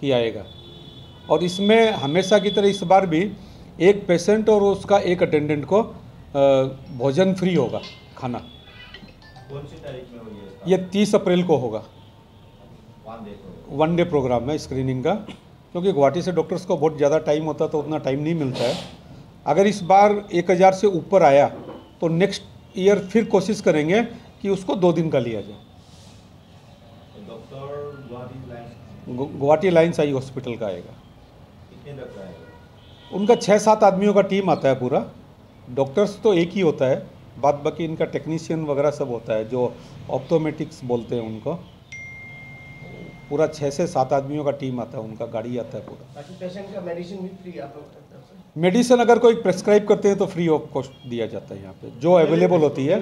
कि आएगा। और इसमें हमेशा की तरह इस बार भी एक पेशेंट और उसका एक अटेंडेंट को भोजन फ्री होगा खाना। कौन सी तारीख में ये तीस अप्रैल को होगा। वन डे प्रोग्राम है स्क्रीनिंग का क्योंकि गुवाहाटी से डॉक्टर्स को बहुत ज़्यादा टाइम होता तो उतना टाइम नहीं मिलता है। अगर इस बार एक हज़ार से ऊपर आया तो नेक्स्ट ईयर फिर कोशिश करेंगे कि उसको दो दिन का लिया जाए। Doctor Guwahati lions eye hospital का आएगा। उनका छः सात आदमियों का टीम आता है पूरा। डॉक्टर्स तो एक ही होता है बाद बाकी इनका टेक्नीशियन वगैरह सब होता है जो ऑप्टोमेटिक्स बोलते हैं उनको। पूरा छः से सात आदमियों का टीम आता है उनका गाड़ी आता है पूरा। पेशेंट का मेडिसिन भी फ्री मेडिसिन अगर कोई प्रेस्क्राइब करते हैं तो फ्री ऑफ़ कॉस्ट दिया जाता है यहाँ पे। जो अवेलेबल होती है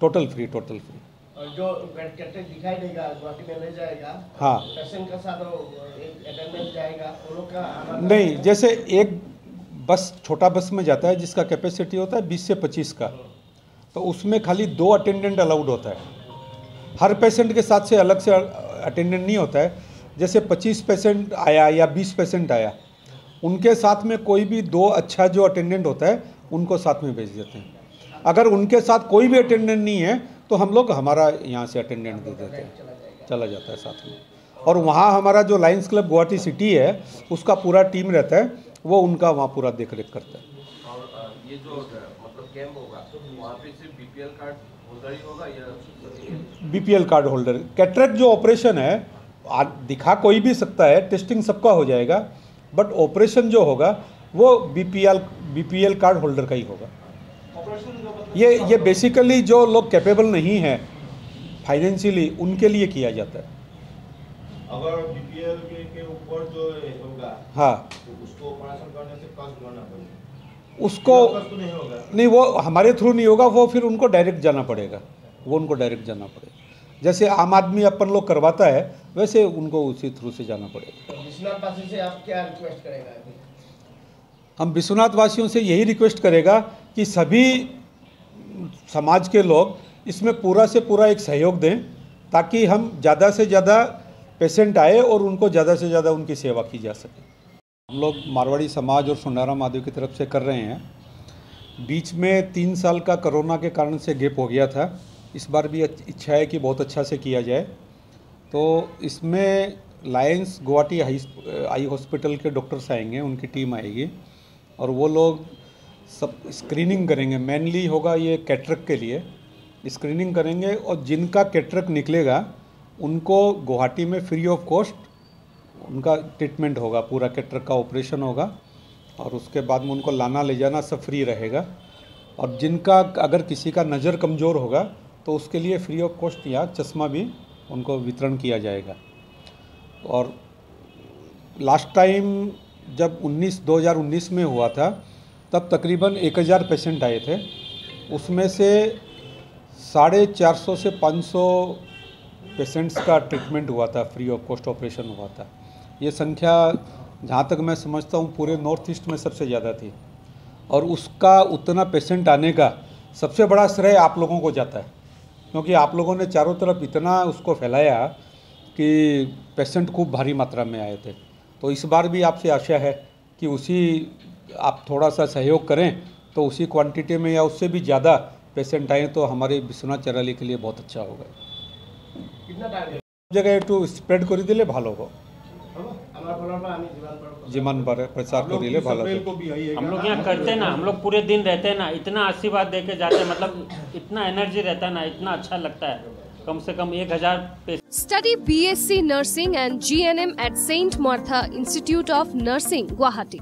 टोटल फ्री टोटल फ्री जो कैटेगरी दिखाई देगा गुवाहाटी में ले जाएगा हाँ। पेशेंट का साथ अटेंडेंस जाएगा लोग का नहीं जैसे एक बस छोटा बस में जाता है जिसका कैपेसिटी होता है बीस से पच्चीस का तो उसमें खाली दो अटेंडेंट अलाउड होता है। हर पेशेंट के साथ से अलग से अटेंडेंट नहीं होता है। जैसे 25 पेशेंट आया या 20 पेशेंट आया उनके साथ में कोई भी दो अच्छा जो अटेंडेंट होता है उनको साथ में भेज देते हैं। अगर उनके साथ कोई भी अटेंडेंट नहीं है तो हम लोग हमारा यहाँ से अटेंडेंट दे देते हैं। चला जाता है साथ में। और वहाँ हमारा जो लाइन्स क्लब गुवाहाटी सिटी है उसका पूरा टीम रहता है वो उनका वहाँ पूरा देख रेख करता है। और ये जो मतलब कैंप होगा वहाँ पे सिर्फ़ बीपीएल कार्ड होल्डर ही होगा या बीपीएल कार्ड होल्डर कैटरेक्ट जो ऑपरेशन है आ- दिखा कोई भी सकता है टेस्टिंग सबका हो जाएगा बट ऑपरेशन जो होगा वो बीपीएल बीपीएल कार्ड होल्डर का ही होगा। ये ये बेसिकली जो लोग कैपेबल नहीं है फाइनेंशियली उनके लिए किया जाता है। अगर बीपीएल के, के ऊपर जो होगा हाँ। तो उसको ऑपरेशन करने से पड़ेगा। उसको तो नहीं होगा। नहीं वो हमारे थ्रू नहीं होगा वो फिर उनको डायरेक्ट जाना पड़ेगा। वो उनको डायरेक्ट जाना पड़ेगा। जैसे आम आदमी अपन लोग करवाता है वैसे उनको उसी थ्रू से जाना पड़ेगा। तो विश्वनाथ पासी से आप क्या रिक्वेस्ट करेगा? हम विश्वनाथ वासियों से यही रिक्वेस्ट करेगा कि सभी समाज के लोग इसमें पूरा से पूरा एक सहयोग दें ताकि हम ज़्यादा से ज़्यादा पेशेंट आए और उनको ज़्यादा से ज़्यादा उनकी सेवा की जा सके। हम लोग मारवाड़ी समाज और सुंडारा महादेव की तरफ़ से कर रहे हैं। बीच में तीन साल का कोरोना के कारण से गेप हो गया था। इस बार भी इच्छा है कि बहुत अच्छा से किया जाए। तो इसमें लायंस गुवाहाटी आई हॉस्पिटल के डॉक्टर्स आएँगे, उनकी टीम आएगी और वो लोग सब स्क्रीनिंग करेंगे। मेनली होगा ये कैटरक के लिए। स्क्रीनिंग करेंगे और जिनका कैटरक निकलेगा, उनको गुवाहाटी में फ्री ऑफ़ कॉस्ट उनका ट्रीटमेंट होगा। पूरा कैटरक का ऑपरेशन होगा और उसके बाद में उनको लाना ले जाना सब फ्री रहेगा। और जिनका अगर किसी का नज़र कमज़ोर होगा तो उसके लिए फ्री ऑफ़ कॉस्ट यहाँ चश्मा भी उनको वितरण किया जाएगा। और लास्ट टाइम जब 19 2019 में हुआ था तब तकरीबन 1000 पेशेंट आए थे। उसमें से साढ़े चार सौ से 500 पेशेंट्स का ट्रीटमेंट हुआ था फ्री ऑफ़ कॉस्ट ऑपरेशन हुआ था। ये संख्या जहाँ तक मैं समझता हूँ, पूरे नॉर्थ ईस्ट में सबसे ज़्यादा थी। और उसका उतना पेशेंट आने का सबसे बड़ा श्रेय आप लोगों को जाता है। क्योंकि आप लोगों ने चारों तरफ़ इतना उसको फैलाया कि पेशेंट खूब भारी मात्रा में आए थे। तो इस बार भी आपसे आशा है कि उसी आप थोड़ा सा सहयोग करें तो उसी क्वांटिटी में या उससे भी ज़्यादा पेशेंट आए तो हमारे विश्वनाथ चराली के लिए बहुत अच्छा होगा। कितना जगह टू स्प्रेड कर दिले দিলে हो। হবে जीवन पर प्रचार कर। दिले भाला हम लोग यहाँ करते ना हम लोग पूरे दिन रहते हैं ना इतना आशीर्वाद दे के जाते मतलब इतना एनर्जी रहता है ना इतना अच्छा लगता है। कम से कम एक हज़ार study B S C nursing and G N M at saint Martha institute of nursing Guwahati